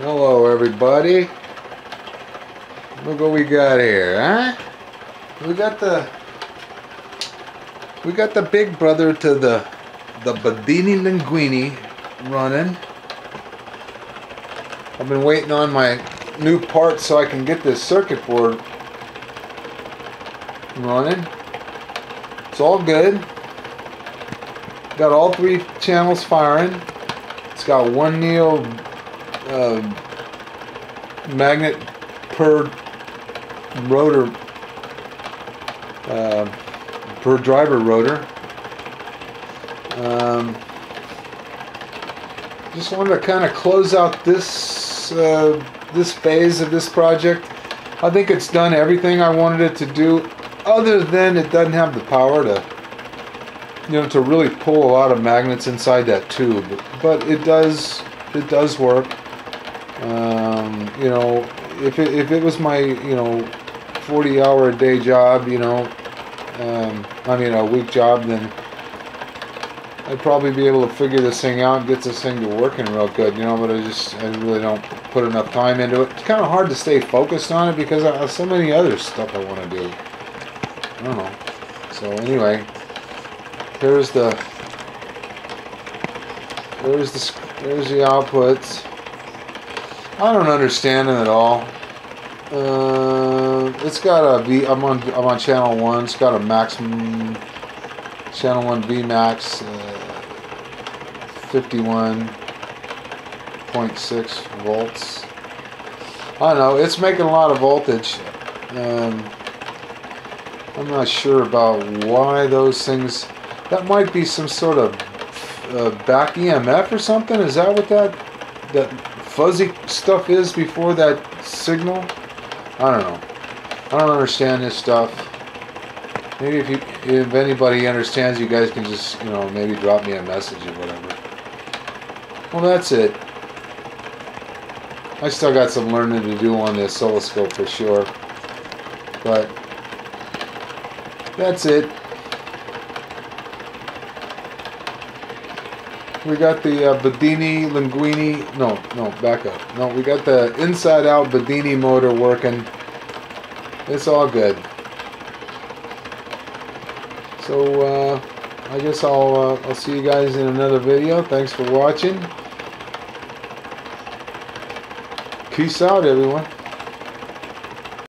Hello everybody. Look what we got here, huh? We got the we got the big brother to the the Bedini Linguini running. I've been waiting on my new part so I can get this circuit board running. It's all good. Got all three channels firing. It's got one neo uh, magnet per rotor uh, per driver rotor. Um, just wanted to kind of close out this uh, this phase of this project. I think it's done everything I wanted it to do, other than it doesn't have the power to you know to really pull a lot of magnets inside that tube. But it does it does work. Um, you know, if it, if it was my you know 40 hour a day job, you know, um, I mean a week job, then I'd probably be able to figure this thing out and get this thing to working real good, you know, but I just, I really don't put enough time into it. It's kind of hard to stay focused on it because I have so many other stuff I want to do. I don't know. So anyway, here's the, there's the, there's the outputs. I don't understand it at all. Uh, it's got a V. I'm on. I'm on channel one. It's got a maximum channel one V max, uh, 51.6 volts. I don't know. It's making a lot of voltage. Um, I'm not sure about why those things. That might be some sort of uh, back EMF or something. Is that what that that fuzzy stuff is before that signal? I don't know. I don't understand this stuff. Maybe if you, if anybody understands, you guys can just, you know, maybe drop me a message or whatever. Well, that's it. I still got some learning to do on this oscilloscope for sure. But that's it. We got the uh, Bedini Linguini. No, no, back up. No, we got the inside out Bedini motor working. It's all good. So uh, I guess I'll uh, I'll see you guys in another video. Thanks for watching. Peace out, everyone.